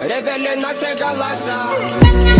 Rebele naše galasa